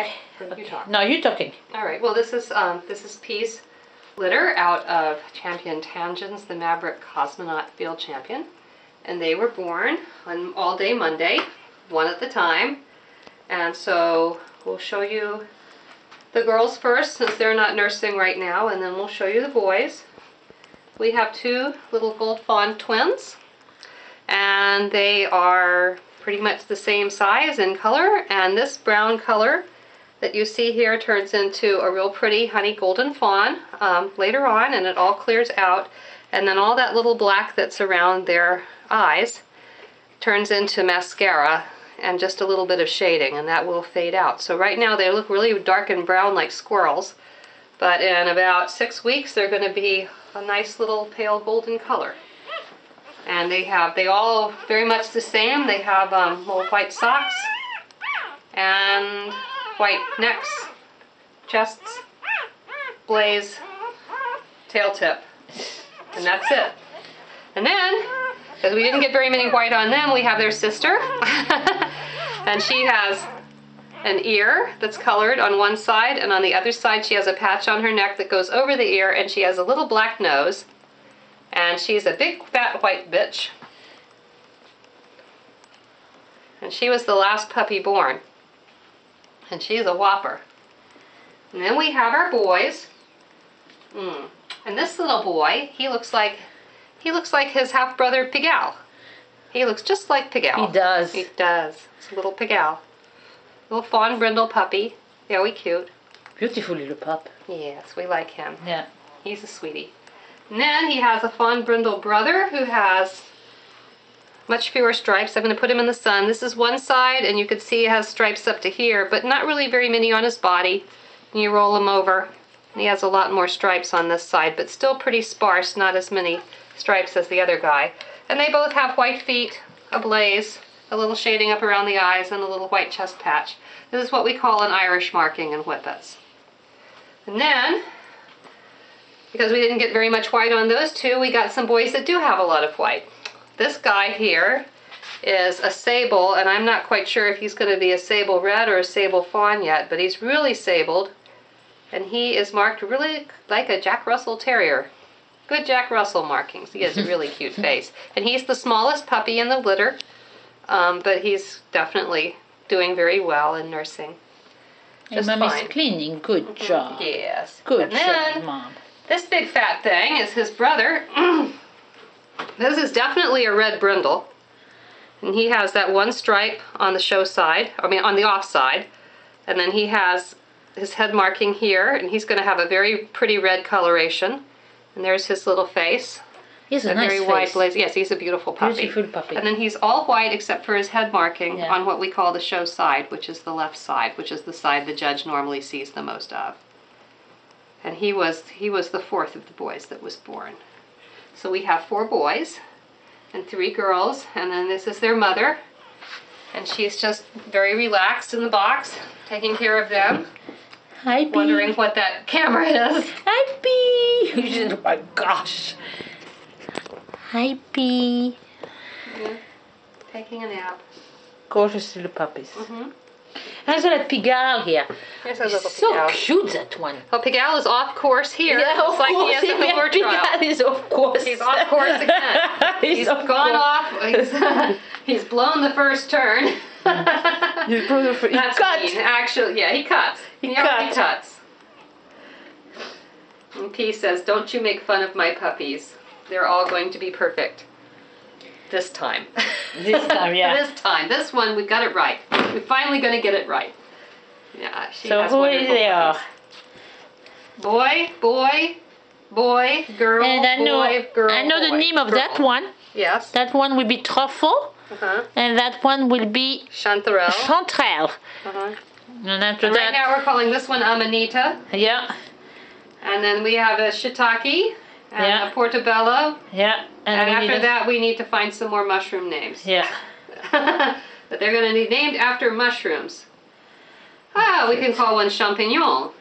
Okay. You talk. No, you talking. All right. Well, this is um, this is Pea's litter out of Champion Tangents, the Maverick Cosmonaut Field Champion, and they were born on all day Monday, one at a time. And so we'll show you the girls first, since they're not nursing right now, and then we'll show you the boys. We have two little gold fawn twins, and they are pretty much the same size and color, and this brown color that you see here turns into a real pretty honey golden fawn um, later on and it all clears out and then all that little black that's around their eyes turns into mascara and just a little bit of shading and that will fade out. So right now they look really dark and brown like squirrels but in about six weeks they're going to be a nice little pale golden color. And they have, they all very much the same. They have um, little white socks and white necks, chests, blaze, tail tip. And that's it. And then, because we didn't get very many white on them, we have their sister. and she has an ear that's colored on one side, and on the other side she has a patch on her neck that goes over the ear, and she has a little black nose. And she's a big fat white bitch. And she was the last puppy born and she's a whopper. And then we have our boys. Mm. And this little boy, he looks like he looks like his half brother Pigal. He looks just like Pigal. He does. He does. It's a little Pigal. Little fawn brindle puppy. Very cute. Beautiful little pup. Yes, we like him. Yeah. He's a sweetie. And then he has a fawn brindle brother who has much fewer stripes. I'm going to put him in the sun. This is one side, and you can see he has stripes up to here, but not really very many on his body. And you roll him over, and he has a lot more stripes on this side, but still pretty sparse, not as many stripes as the other guy. And they both have white feet, a blaze, a little shading up around the eyes, and a little white chest patch. This is what we call an Irish marking in Whippets. And then, because we didn't get very much white on those two, we got some boys that do have a lot of white. This guy here is a sable, and I'm not quite sure if he's going to be a sable red or a sable fawn yet, but he's really sabled, and he is marked really like a Jack Russell Terrier. Good Jack Russell markings. He has a really cute face. And he's the smallest puppy in the litter, um, but he's definitely doing very well in nursing. Just and Mommy's cleaning. Good mm -hmm. job. Yes. Good and job, Mom. This big fat thing is his brother. This is definitely a red brindle. And he has that one stripe on the show side, I mean on the off side. And then he has his head marking here, and he's going to have a very pretty red coloration. And there's his little face. He's a, a nice very face. white blaze. Yes, he's a beautiful puppy. Beautiful puppy. And then he's all white except for his head marking Yeah. on what we call the show side, which is the left side, which is the side the judge normally sees the most of. And he was he was the fourth of the boys that was born. So we have four boys and three girls, and then this is their mother. And she's just very relaxed in the box, taking care of them. Hi, Pea. Wondering what that camera is. Hi, Pea. oh my gosh. Hi, Pea. Yeah. Taking a nap. Gorgeous little puppies. Mm -hmm. There's a Pigalle here. Here's so Pigalle. cute, that one. Well, Pigal is off course here. Yeah, of like course. he has yeah, trial. Is of course. He's off course again. he's he's of gone course. off. He's, he's blown the first turn. He That's cut. mean. Actually, yeah, he cuts. He He already cut. cuts. And Pea says, "Don't you make fun of my puppies. They're all going to be perfect." This time. This time, yeah. this time. This one, we got it right. We're finally going to get it right. Yeah, she So has who is wonderful there? puppies. Boy, boy, boy, girl, And I know, boy, girl, I know the name of that one. Yes. That one will be Truffle, Uh-huh. and that one will be Chanterelle. Chanterelle. Uh-huh. And after And right that, now we're calling this one Amanita. yeah, And then we have a shiitake and Yeah. a portobello. yeah, And, we after that, we need to find some more mushroom names. yeah. but they're going to be named after mushrooms. Ah, we can call one champignon.